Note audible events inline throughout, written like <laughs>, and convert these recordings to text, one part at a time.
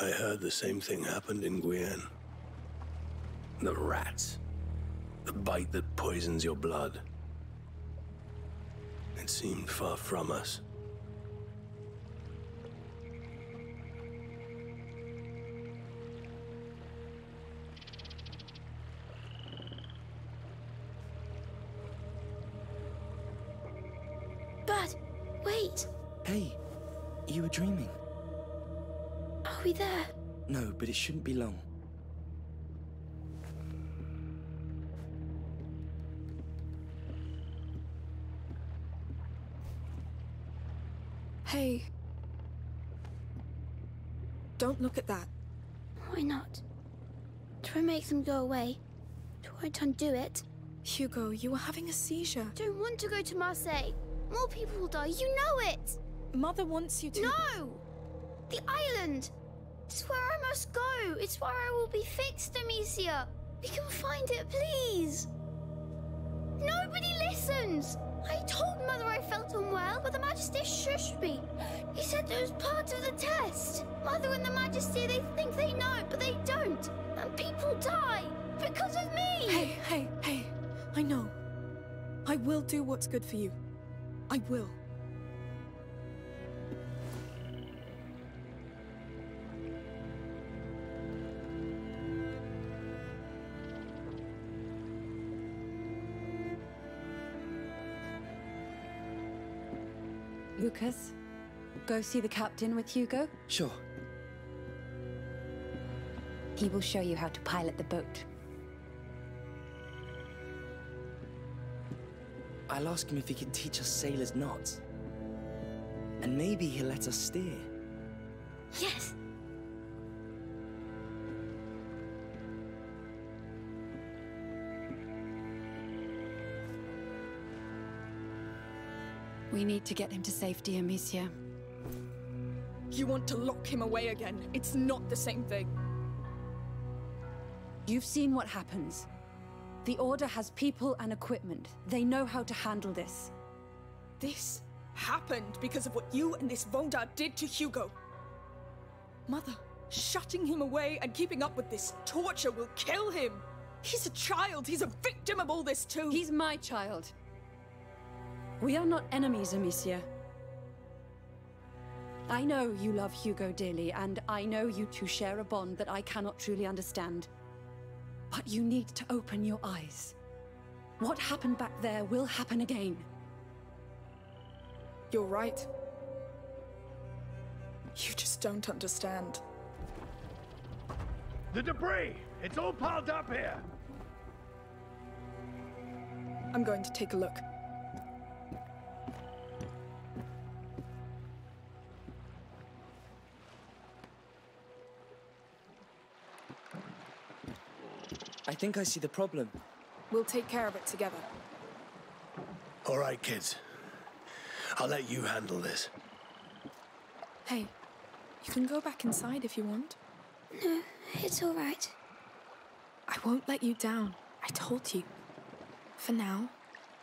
I heard the same thing happened in Guyenne. The rats. The bite that poisons your blood. It seemed far from us. Shouldn't be long. Hey. Don't look at that. Why not? Try make them go away. Try to undo it. Hugo, you were having a seizure. Don't want to go to Marseille. More people will die. You know it. Mother wants you to. No! The island! It's where I must go. It's where I will be fixed, Amicia. We can find it, please. Nobody listens. I told Mother I felt unwell, but the Magister shushed me. He said it was part of the test. Mother and the Magister, they think they know, but they don't. And people die because of me. Hey, hey, hey. I know. I will do what's good for you. I will. Lucas, go see the captain with Hugo. Sure. He will show you how to pilot the boat. I'll ask him if he can teach us sailors knots. And maybe he'll let us steer. Yes. We need to get him to safety, Amicia. You want to lock him away again. It's not the same thing. You've seen what happens. The Order has people and equipment. They know how to handle this. This happened because of what you and this Vaudin did to Hugo. Mother, shutting him away and keeping up with this torture will kill him. He's a child. He's a victim of all this too. He's my child. We are not enemies, Amicia. I know you love Hugo dearly, and I know you two share a bond that I cannot truly understand. But you need to open your eyes. What happened back there will happen again. You're right. You just don't understand. The debris! It's all piled up here! I'm going to take a look. I think I see the problem. We'll take care of it together. All right, kids. I'll let you handle this. Hey, you can go back inside if you want. No, it's all right. I won't let you down. I told you. For now,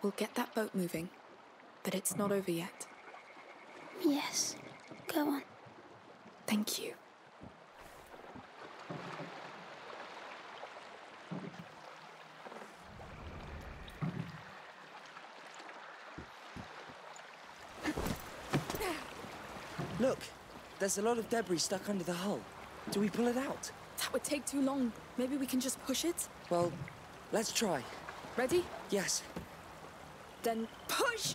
we'll get that boat moving. But it's not over yet. Yes. Go on. Thank you. Look, there's a lot of debris stuck under the hull. Do we pull it out? That would take too long. Maybe we can just push it? Well, let's try. Ready? Yes. Then push!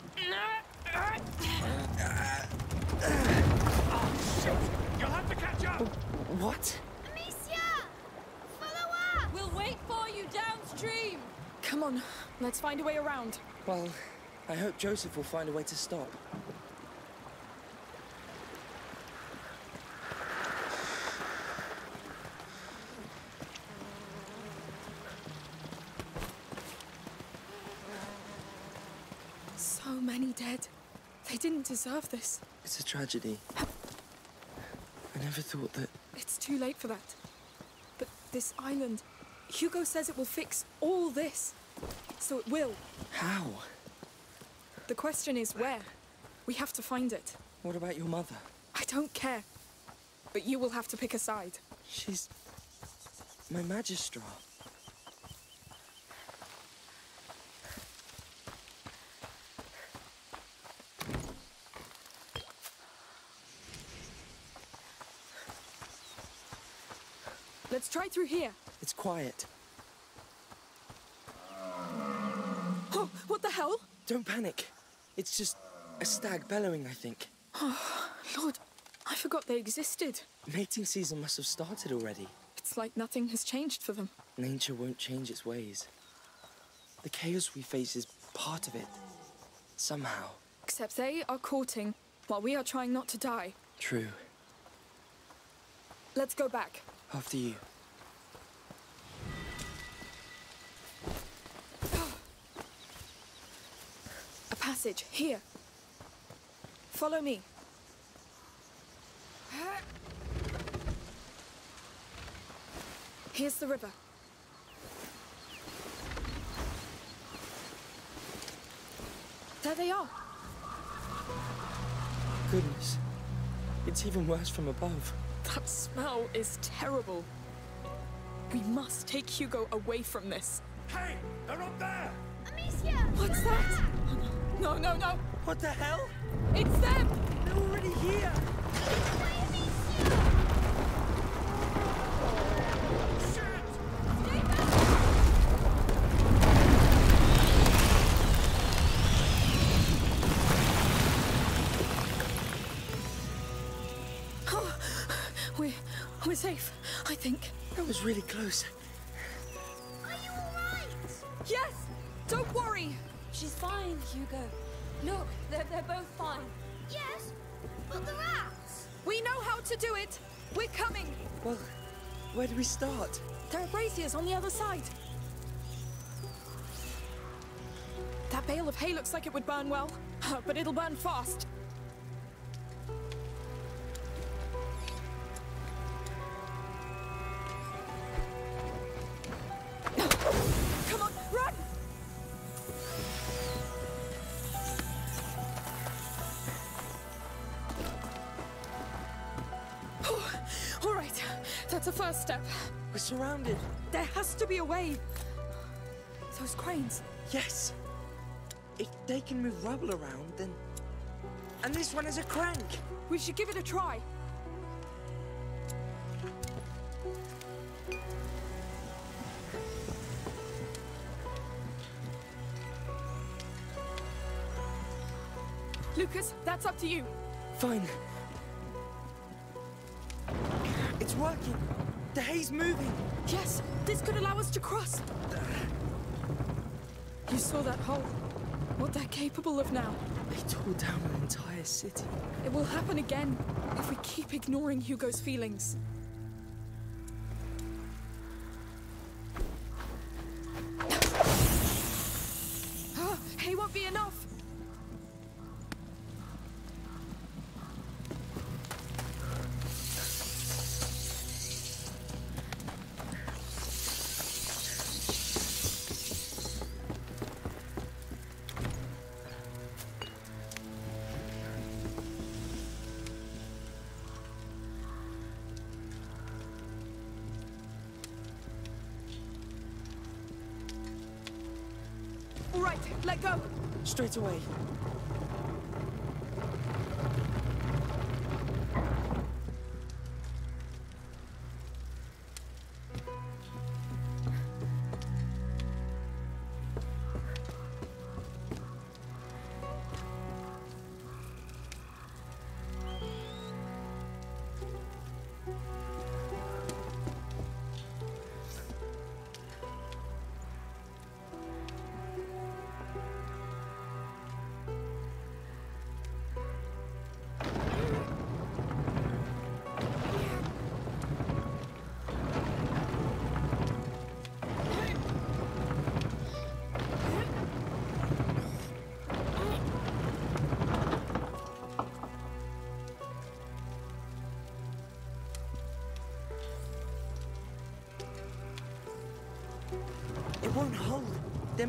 You'll have to catch up! What? Amicia! Follow us! We'll wait for you downstream! Come on, let's find a way around. Well, I hope Joseph will find a way to stop. So many dead. They didn't deserve this. It's a tragedy. I never thought that. It's too late for that. But this island, Hugo says it will fix all this. So it will. How? The question is where? We have to find it. What about your mother? I don't care. but you will have to pick a side. She's my Magistra. Try through here. It's quiet. Oh, what the hell? Don't panic. It's just a stag bellowing, I think. Oh, Lord, I forgot they existed. Mating season must have started already. It's like nothing has changed for them. Nature won't change its ways. The chaos we face is part of it. Somehow. Except they are courting while we are trying not to die. True. Let's go back. After you. Passage here. Follow me. Here's the river. There they are. Goodness. It's even worse from above. That smell is terrible. We must take Hugo away from this. Hey, they're up there! Amicia! What's that? No, no, no. What the hell? It's them! They're already here! We're, we're safe, I think. That was really close. Where do we start? There are braziers on the other side. That bale of hay looks like it would burn well, <laughs> but it'll burn fast. Surrounded. There has to be a way. Those cranes. Yes. If they can move rubble around, then. And this one is a crank. We should give it a try. Lucas, that's up to you. Fine. It's working. The hay's moving. Yes, this could allow us to cross. You saw that hole. What they're capable of now. They tore down an entire city. It will happen again if we keep ignoring Hugo's feelings. Let go. Straight away.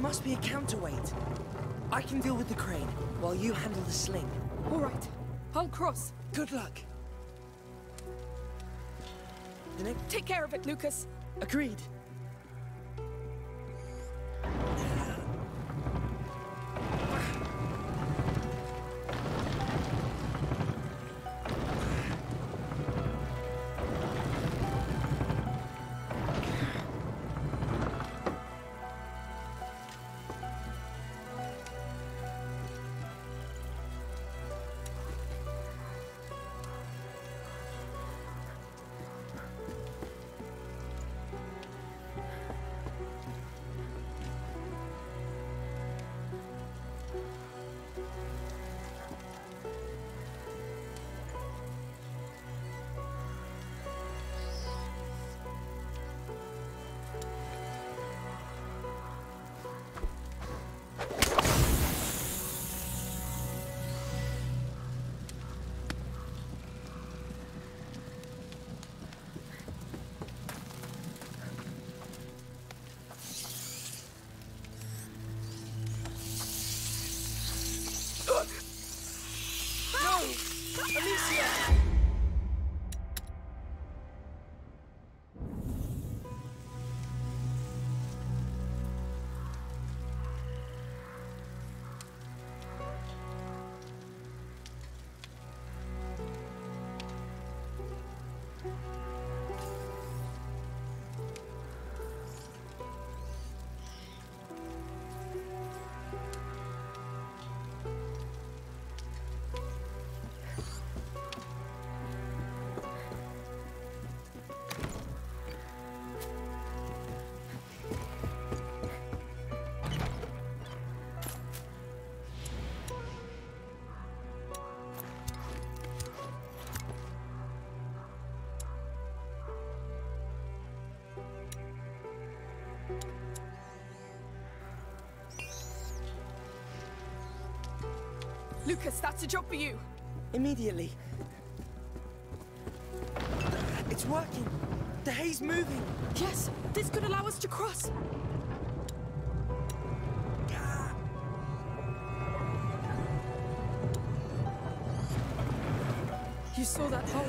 Must be a counterweight. I can deal with the crane, while you handle the sling. All right, I'll cross. Good luck. happening. Take care of it, Lucas. Agreed. Lucas, that's a job for you. Immediately. It's working. The hay's moving. Yes, this could allow us to cross. You saw that hole.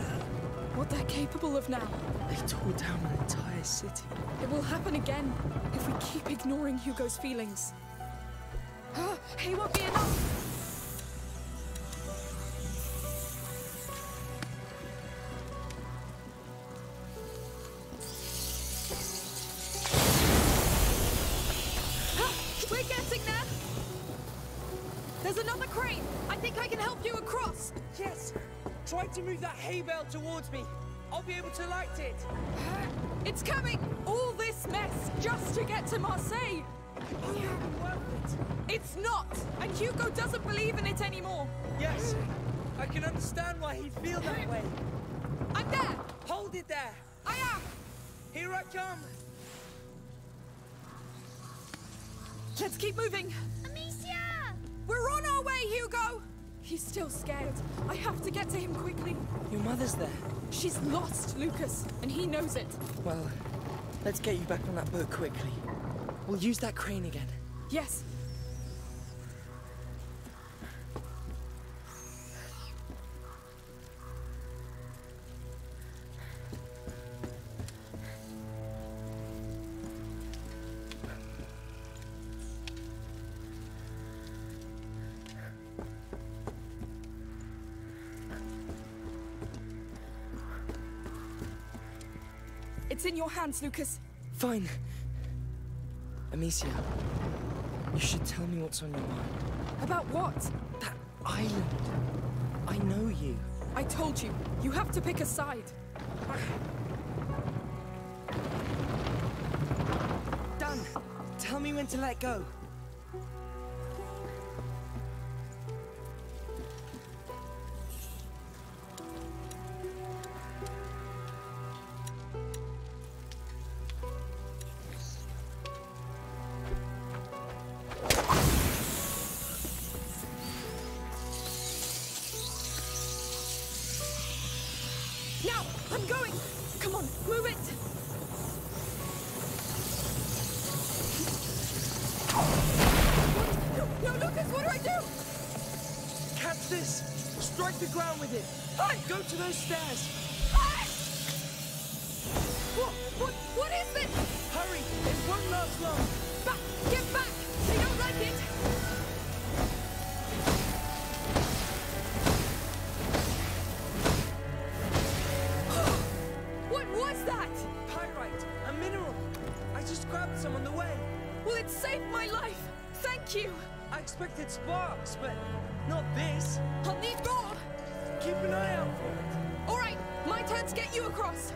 What they're capable of now. They tore down an entire city. It will happen again if we keep ignoring Hugo's feelings. He won't be enough. Me. I'll be able to light it. <gasps> It's coming. All this mess just to get to Marseille. It's not it. It's not. And Hugo doesn't believe in it anymore. Yes, I can understand why he'd feel that way. I'm there. Hold it there. I am. Here I come. Let's keep moving. Amicia! We're on our way, Hugo! He's still scared. I have to get to him quickly. Your mother's there. She's lost, Lucas, and he knows it. Well, let's get you back on that boat quickly. We'll use that crane again. Yes. Lucas. Fine. Amicia, you should tell me what's on your mind. About what? That island. I know you. I told you, you have to pick a side. Done. Tell me when to let go. Just some on the way. Well, it saved my life! Thank you! I expected sparks, but not this. I'll need more! Keep an eye out for it. All right, my turn to get you across.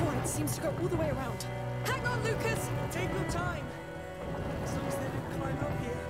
All right, seems to go all the way around. Hang on, Lucas! Take your time. As long as they don't climb up here.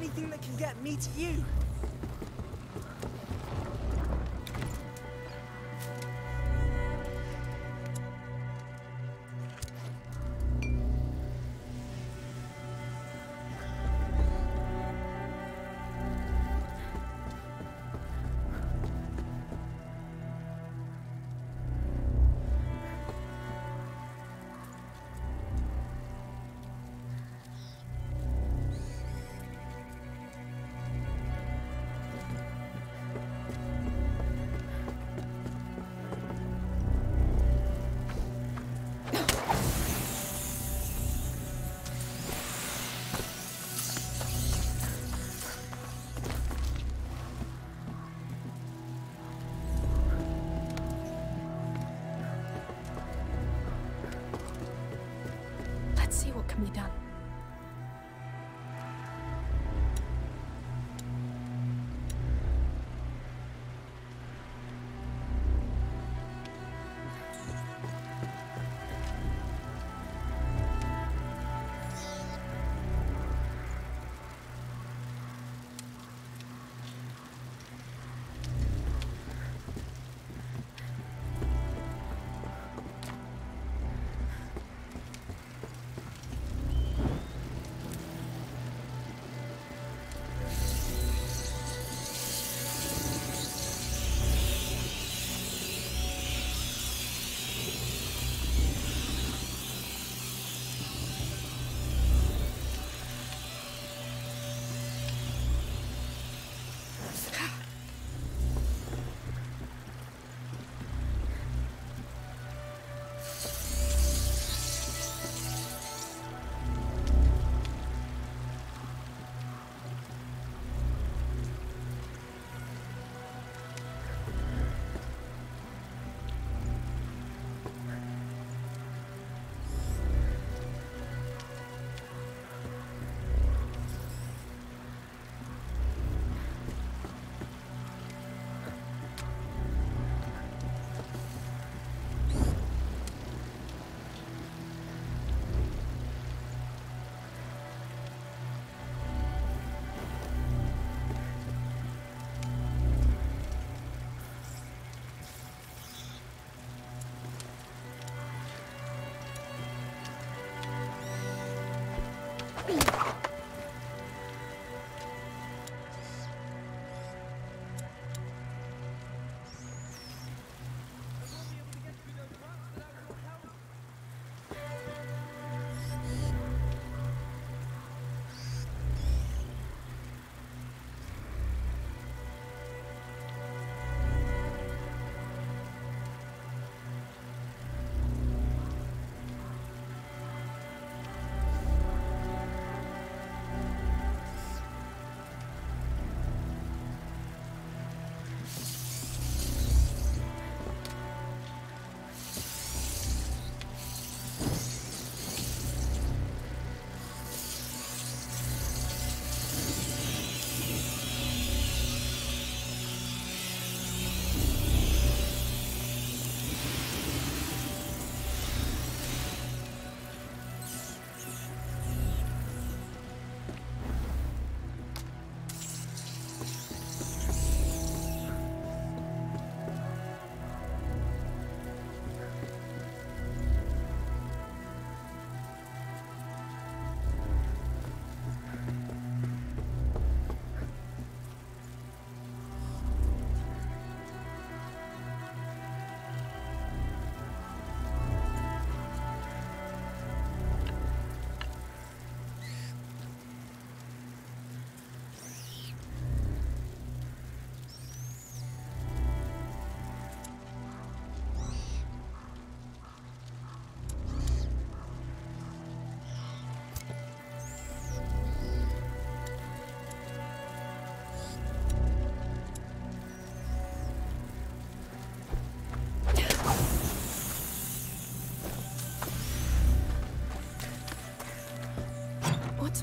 Anything that can get me to you?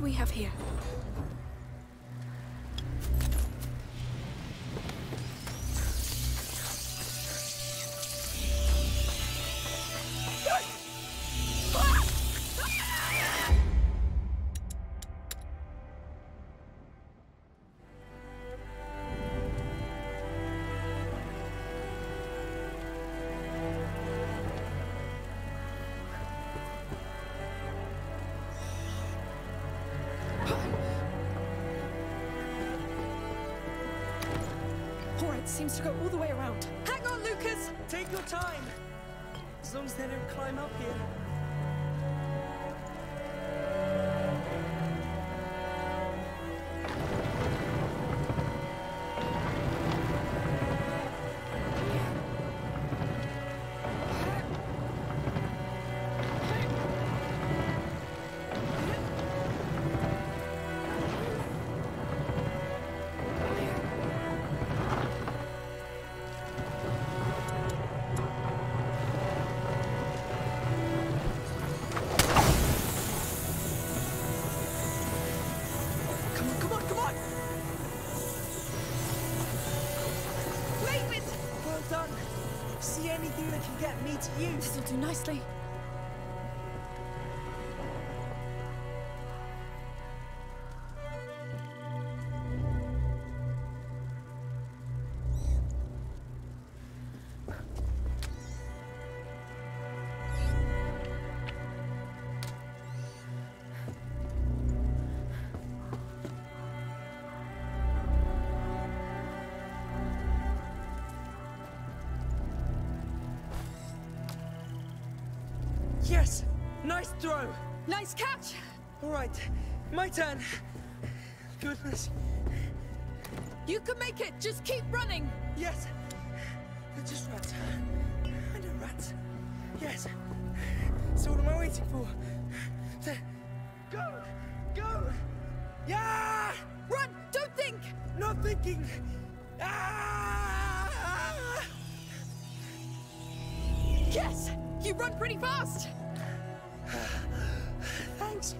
We have here? Seems to go all the way around. Hang on, Lucas! Take your time. As long as they don't climb up you. This'll do nicely. Nice throw! Nice catch! All right, my turn. Goodness. You can make it. Just keep running. Yes. They're just rats. I know rats. Yes. So what am I waiting for? There. Go! Go! Yeah! Run! Don't think! Not thinking! Ah! Yes! You run pretty fast! Thanks.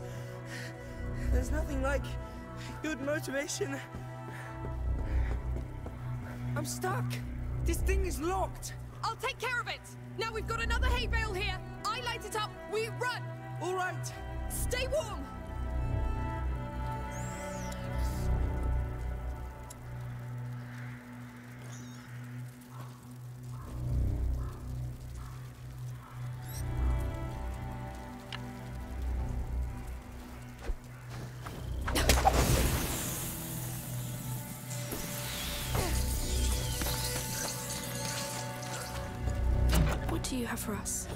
There's nothing like good motivation. I'm stuck. This thing is locked. I'll take care of it! Now we've got another hay bale here. I light it up. We run! All right. Stay warm! For us?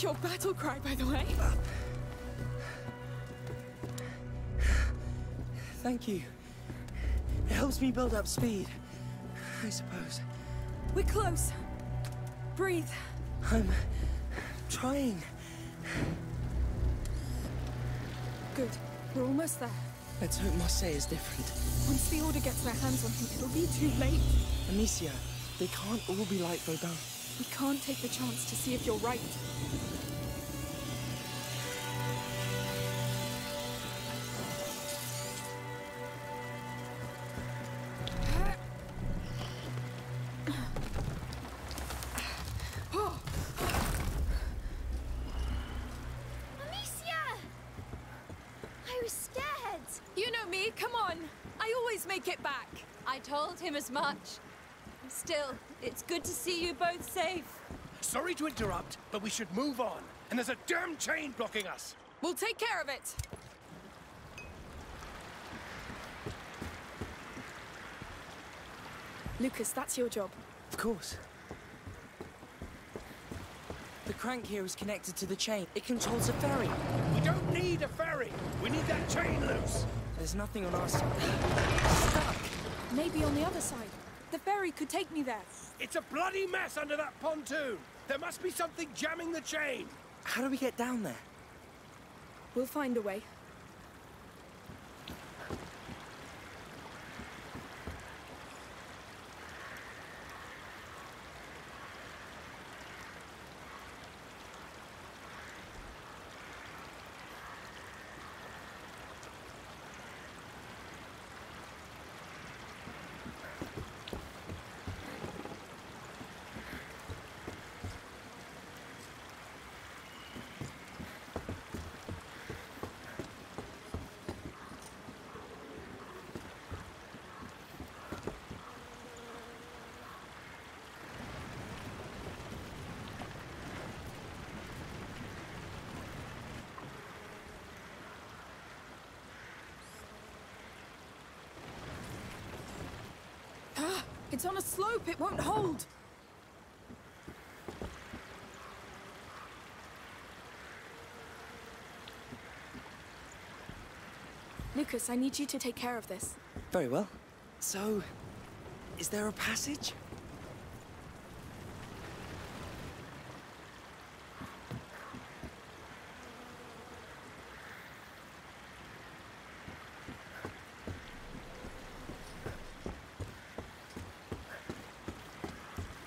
Like your battle cry, by the way. Thank you. It helps me build up speed. I suppose. We're close. Breathe. I'm trying. Good. We're almost there. Let's hope Marseille is different. Once the Order gets their hands on him, it'll be too late. Amicia, they can't all be like Vaudin. We can't take the chance to see if you're right. Was scared. You know me, come on. I always make it back. I told him as much. Still, it's good to see you both safe. Sorry to interrupt, but we should move on. And there's a damn chain blocking us. We'll take care of it. Lucas, that's your job. Of course. The crank here is connected to the chain. It controls a ferry. We need a ferry. We need that chain loose. There's nothing on our side. Stuck. Maybe on the other side. The ferry could take me there. It's a bloody mess under that pontoon. There must be something jamming the chain. How do we get down there? We'll find a way. Ah, it's on a slope. It won't hold. Lucas, I need you to take care of this. Very well. So, is there a passage?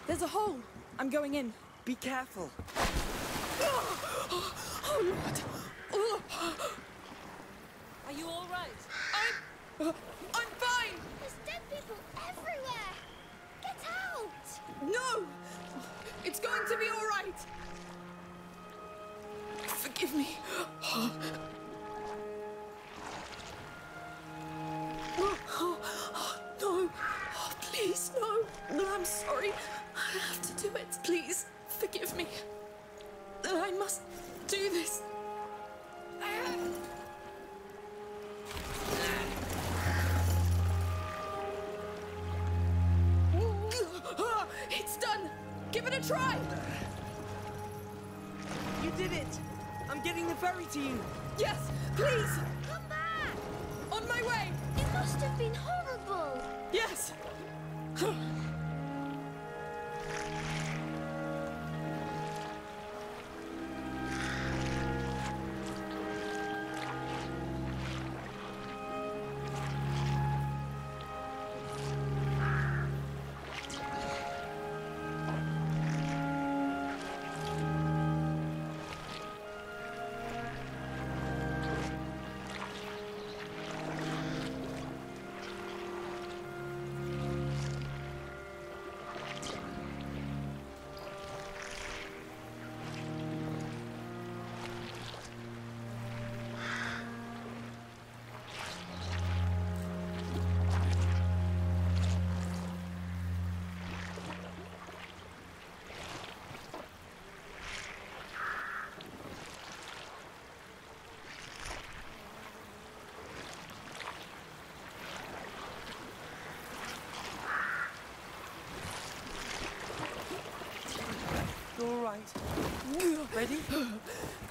There's a hole. I'm going in. Be careful. Oh, Lord. Oh, Are you all right? I'm. uh, I'm fine. There's dead people everywhere. Get out. No! It's going to be all right. Forgive me. Oh, <gasps> no. Oh, please, no. No, I'm sorry. I have to do it. Please, forgive me. I must do this. All right. Ready?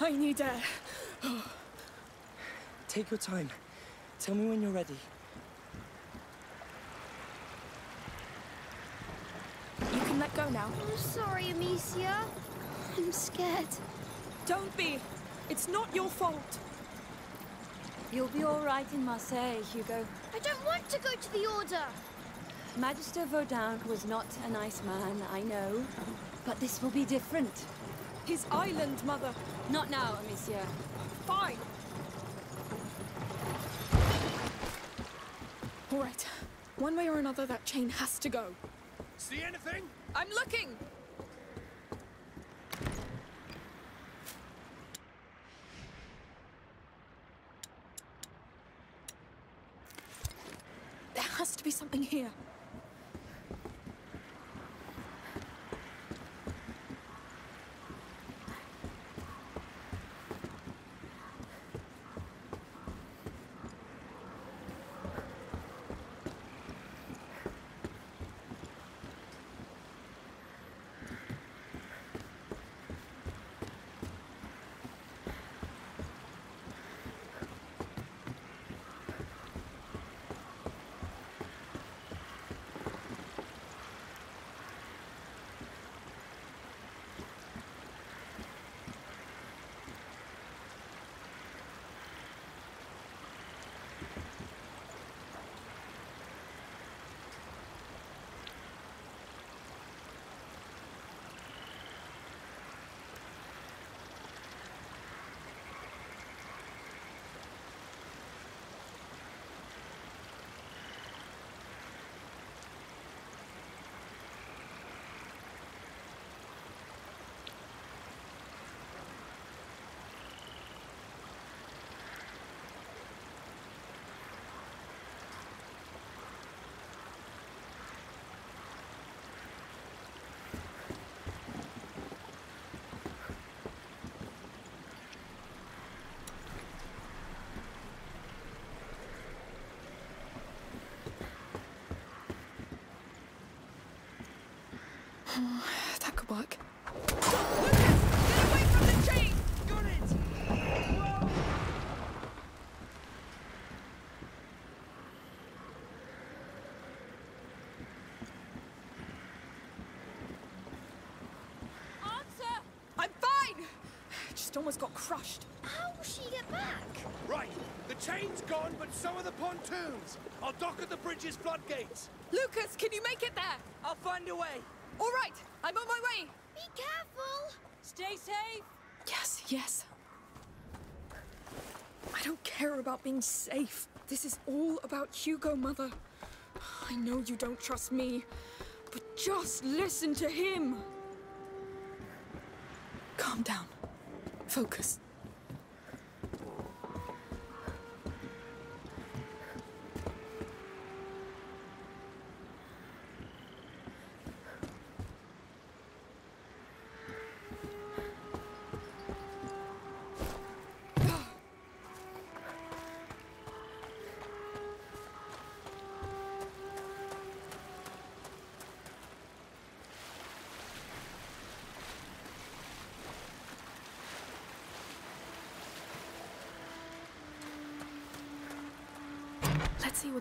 I need air. Take your time. Tell me when you're ready. You can let go now. I'm sorry, Amicia. I'm scared. Don't be. It's not your fault. You'll be all right in Marseille, Hugo. I don't want to go to the Order. Magister Vaudin was not a nice man, I know. But this will be different. His island, Mother. Not now, Amicia. Fine. All right. One way or another, that chain has to go. See anything? I'm looking. <sighs> that could work. Lucas! Get away from the chain! Got it! Answer! I'm fine! Just almost got crushed. How will she get back? Right. The chain's gone, but so are the pontoons. I'll dock at the bridge's floodgates. Lucas, can you make it there? I'll find a way. All right, I'm on my way. Be careful! Stay safe. Yes, yes. I don't care about being safe. This is all about Hugo, Mother. I know you don't trust me, but just listen to him. Calm down. Focus.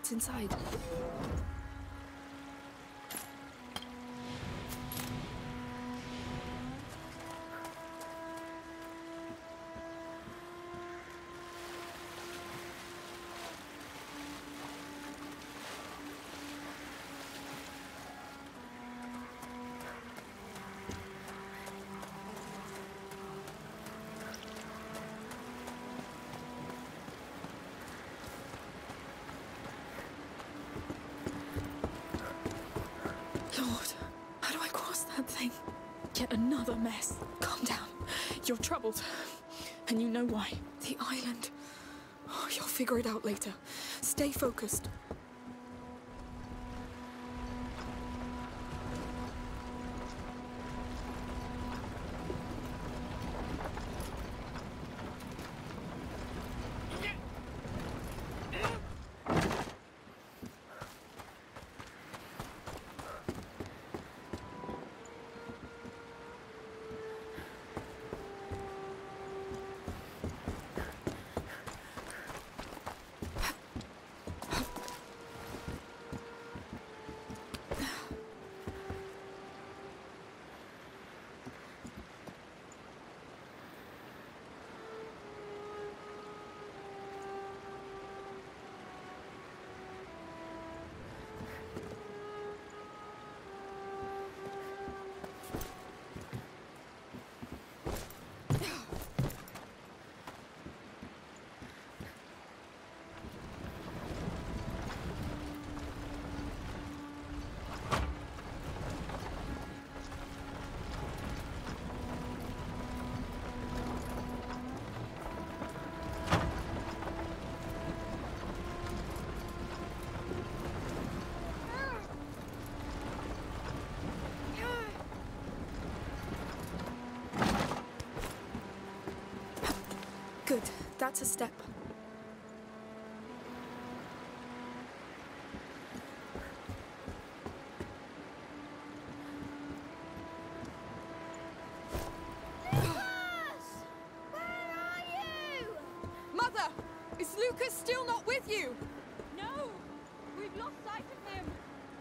What's inside. Mess. Calm down. You're troubled. And you know why. The island. Oh, you'll figure it out later. Stay focused. You? No! We've lost sight of him.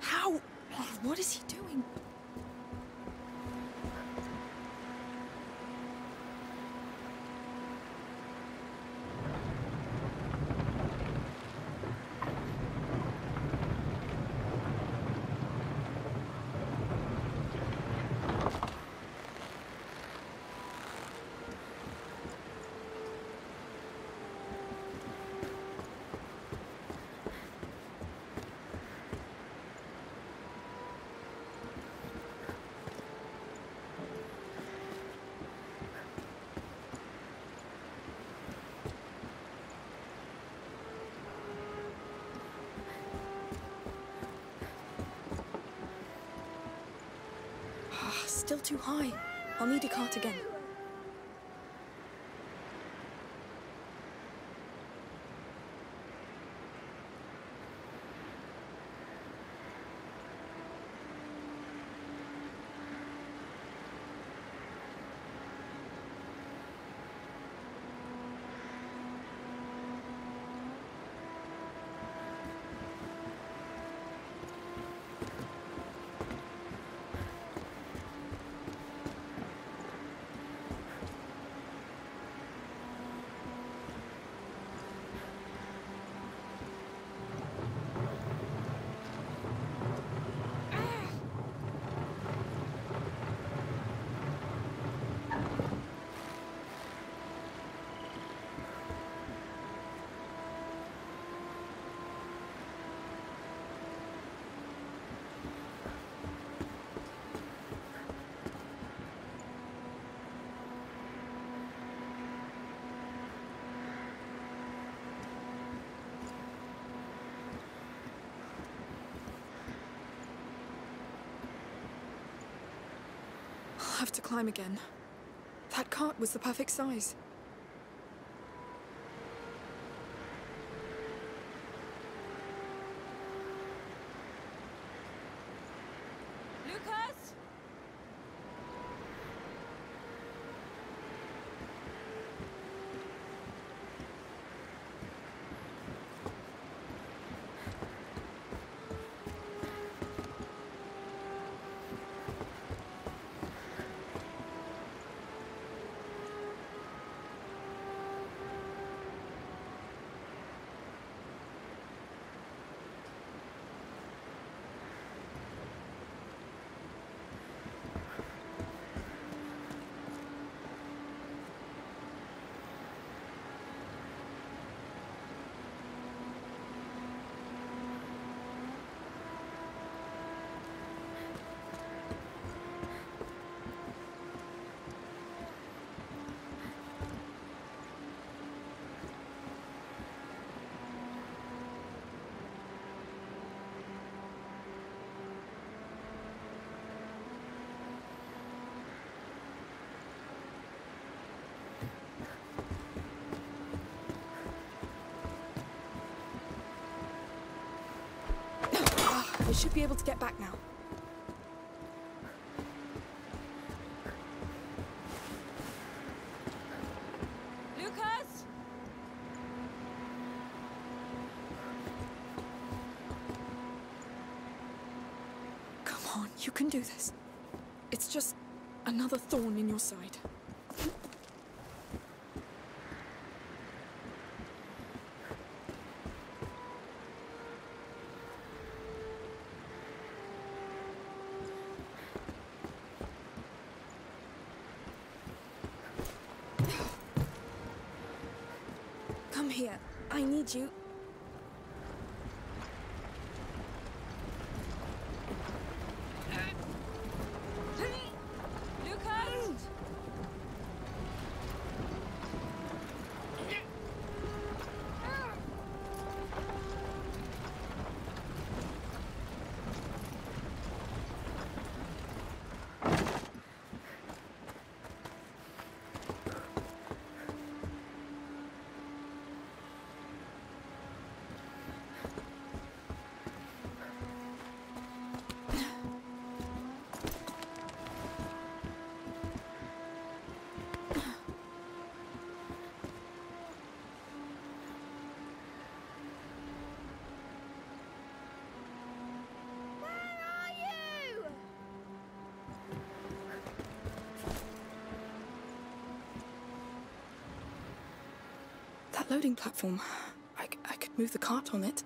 How? What is he doing? Ah, Still too high. I'll need a cart again. Have to climb again. That cart was the perfect size. Lucas? We should be able to get back now. Lucas? Come on, you can do this. It's just another thorn in your side. Here. I need you. Loading platform. I could move the cart on it.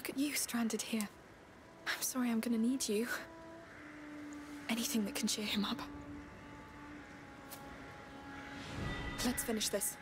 Look at you stranded here. I'm sorry I'm gonna need you. Anything that can cheer him up. Let's finish this.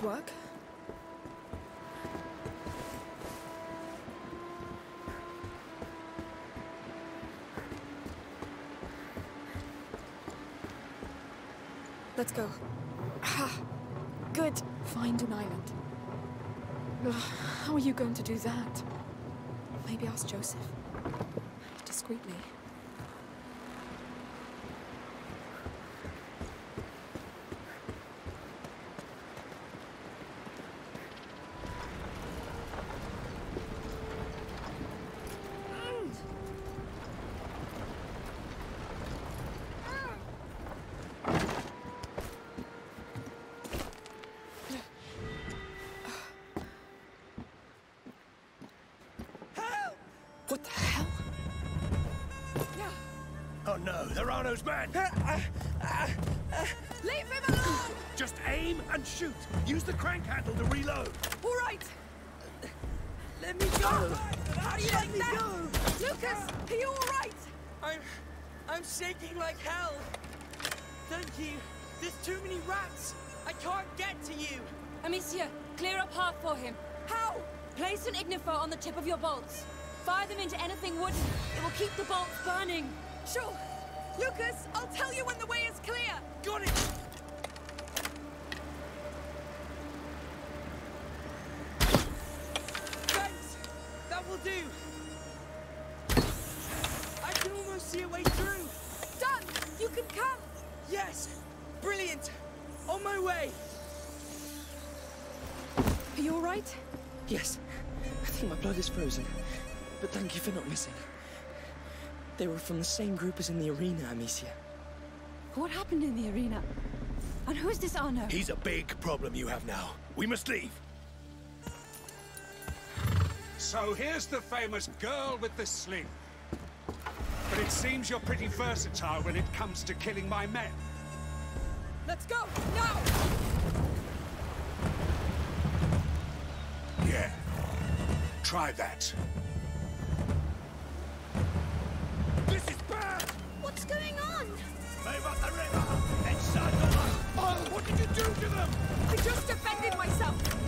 should work. Let's go. Ha! Good. Find an island. How are you going to do that? Maybe ask Joseph. Discreetly. Those men! Uh, uh, uh, Leave him alone! Just aim and shoot! Use the crank handle to reload! All right! Let me go! How do you like that? Go. Lucas, are you all right? I'm... I'm shaking like hell. Thank you. There's too many rats. I can't get to you. Amicia, clear a path for him. How? Place an ignifer on the tip of your bolts. Fire them into anything wooden. It will keep the bolts burning. Sure. Lucas, I'll tell you when the way is clear. Got it. Thanks. That will do. I can almost see a way through. Done. You can come. Yes. Brilliant. On my way. Are you all right? Yes. I think my blood is frozen. But thank you for not missing. They were from the same group as in the arena, Amicia. What happened in the arena? And who is this Arnaud? He's a big problem you have now. We must leave. So here's the famous girl with the sling. But it seems you're pretty versatile when it comes to killing my men. Let's go! Now! Yeah. Try that. What did you do to them? I just defended myself!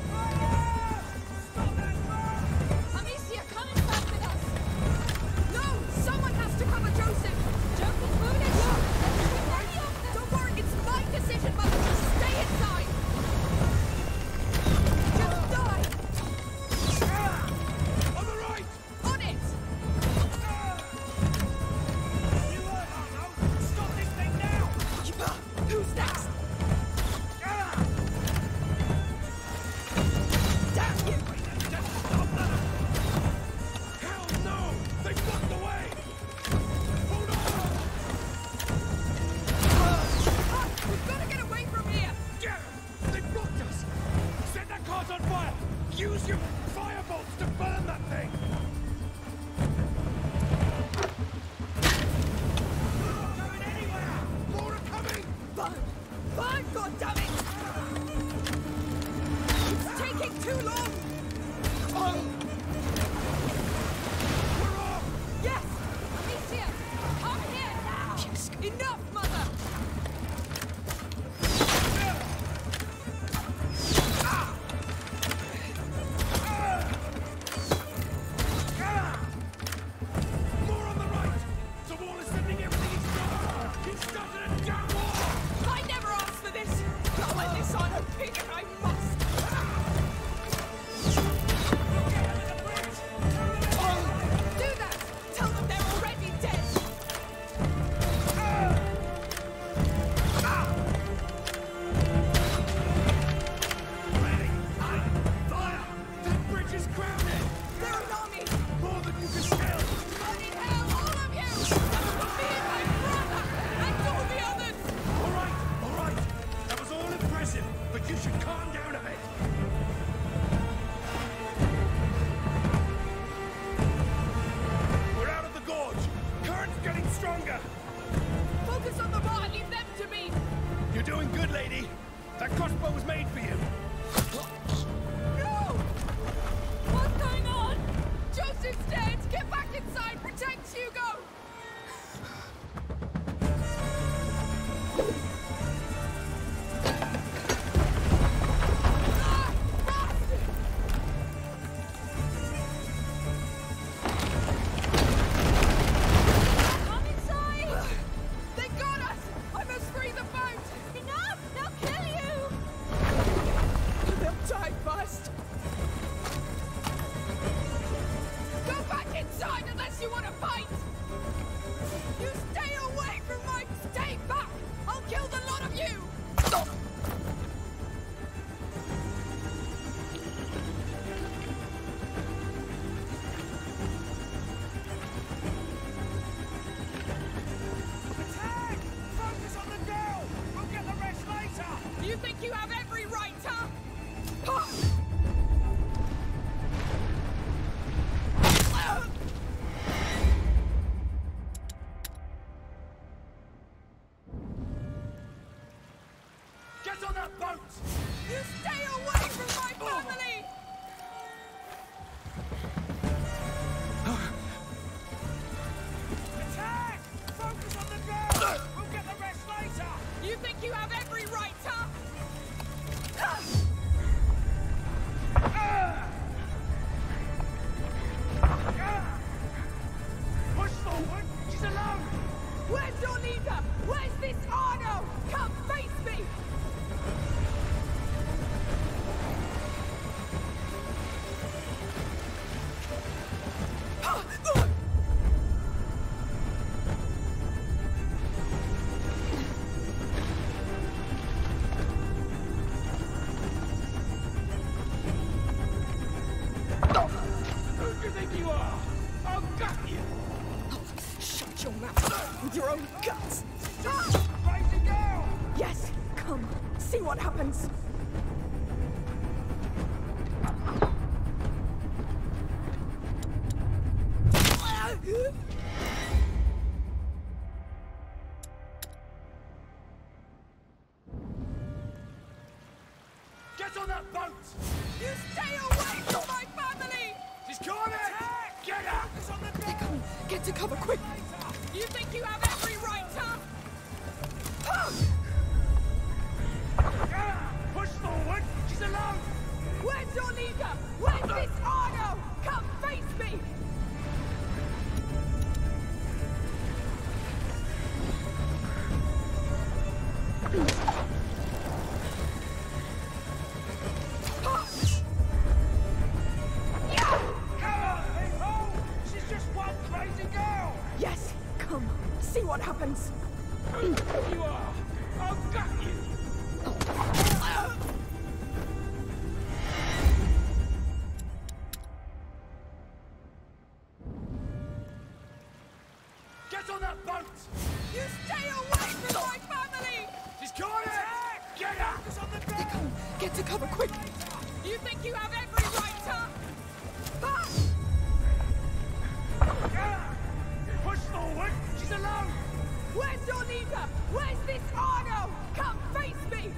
Get to cover, quick! You think you have every right to... Back! Push forward! She's alone! Where's your leader? Where's this Arnaud? Come face me!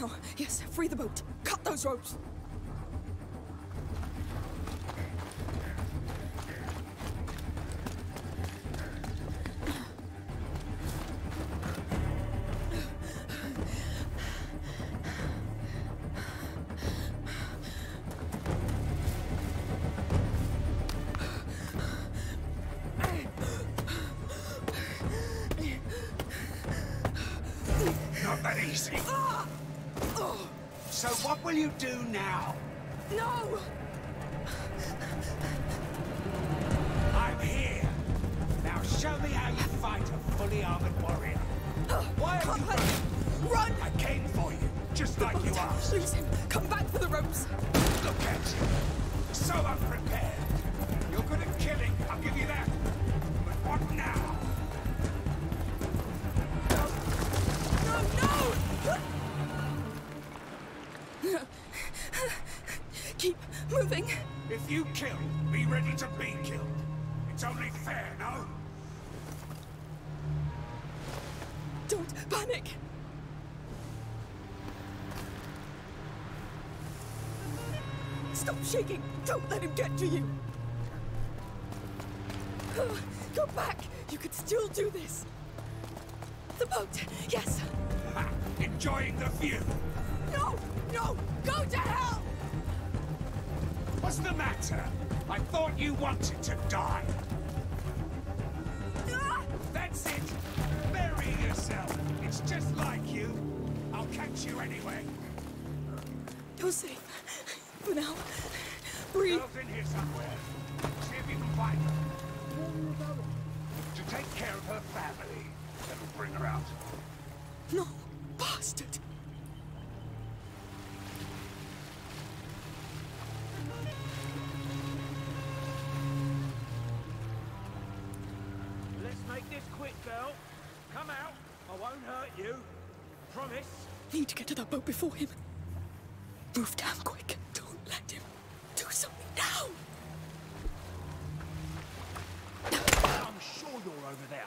Now, yes, free the boat. Cut those ropes. will you do now? No! Don't panic! Stop shaking! Don't let him get to you! Go back! You could still do this! The boat! Yes! Ha, enjoying the view! No! No! Go to hell! What's the matter? I thought you wanted to die! Ah! That's it! yourself. It's just like you. I'll catch you anyway. You're safe. For now. Breathe. in here somewhere. See if you can find her. To take care of her family. That'll bring her out. No. Bastard! I need to get to that boat before him. Move damn quick. Don't let him do something now. I'm sure you're over there.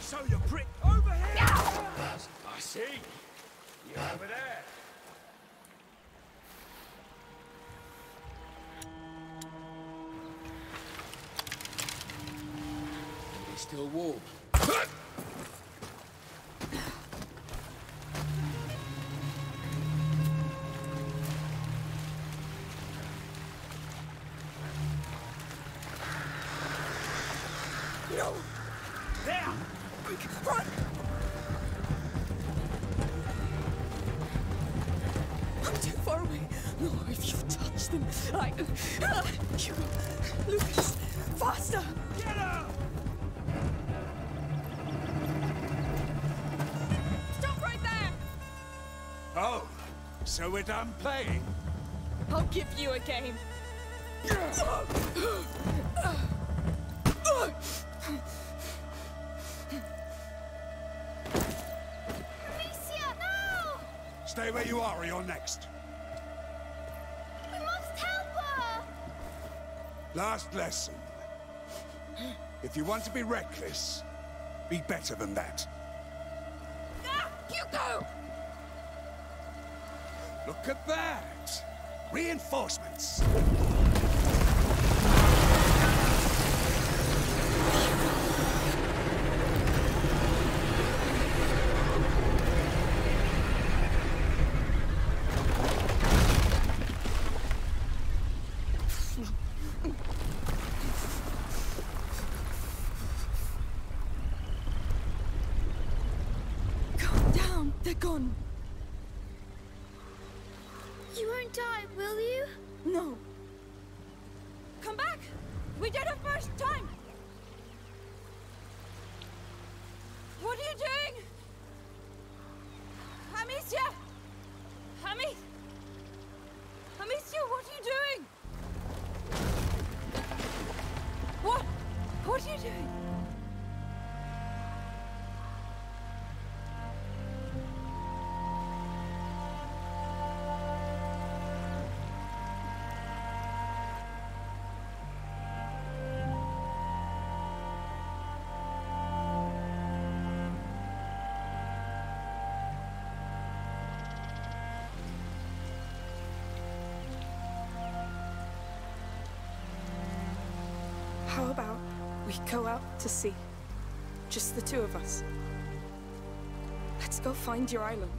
So you prick over here. I see. You're over there. It's still warm. I. Lucas, faster. Get her. Stop right there. Oh, so we're done playing? I'll give you a game. Stay where you are or you're next. Last lesson. If you want to be reckless, be better than that. Ah, Hugo! Look at that! Reinforcements! How about we go out to sea? Just the two of us. Let's go find your island.